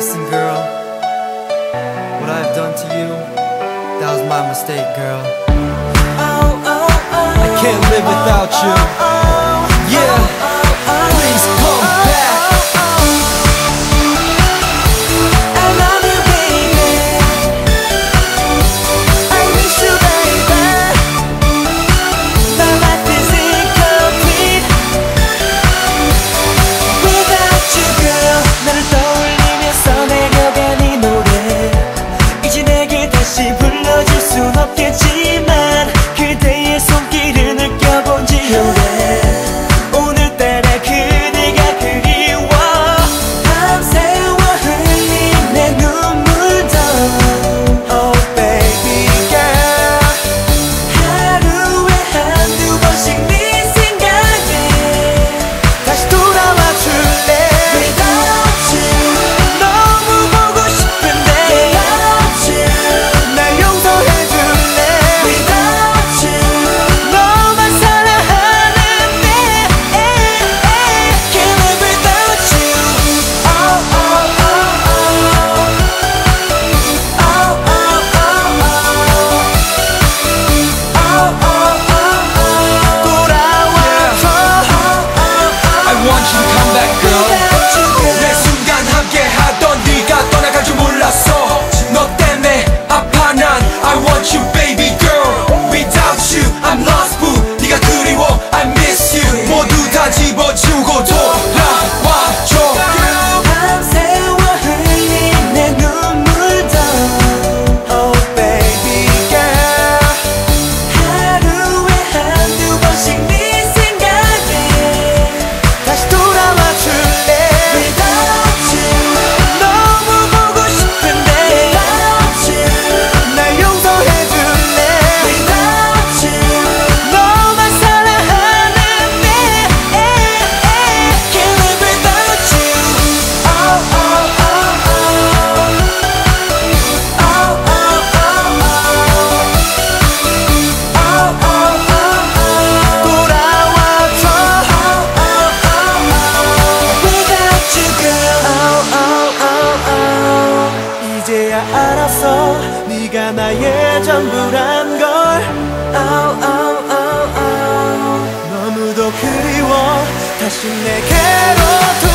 Listen, girl, what I've done to you, that was my mistake, girl. Oh, oh, oh, I can't live without you. 잊어줄 순 없겠지. 네가 나의 전부란 걸. oh, oh, oh, oh. 너무도 그리워. 다시 내게로 돌아